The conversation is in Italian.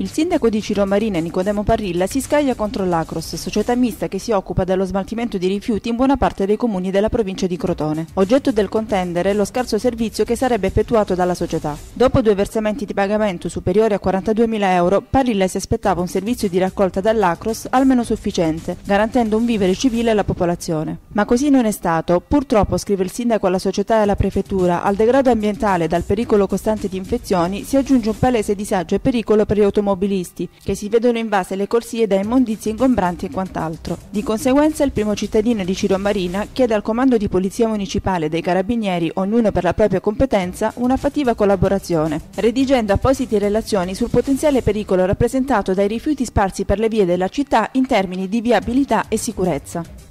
Il sindaco di Ciro Marina, Nicodemo Parrilla, si scaglia contro l'Acros, società mista che si occupa dello smaltimento di rifiuti in buona parte dei comuni della provincia di Crotone. Oggetto del contendere è lo scarso servizio che sarebbe effettuato dalla società. Dopo due versamenti di pagamento superiori a 42.000 euro, Parrilla si aspettava un servizio di raccolta dall'Acros almeno sufficiente, garantendo un vivere civile alla popolazione. Ma così non è stato. Purtroppo, scrive il sindaco alla società e alla prefettura, al degrado ambientale e dal pericolo costante di infezioni si aggiunge un palese disagio e pericolo per gli automobilisti automobilisti, che si vedono invase le corsie da immondizie ingombranti e quant'altro. Di conseguenza il primo cittadino di Ciro Marina chiede al comando di polizia municipale dei carabinieri, ognuno per la propria competenza, una fattiva collaborazione, redigendo apposite relazioni sul potenziale pericolo rappresentato dai rifiuti sparsi per le vie della città in termini di viabilità e sicurezza.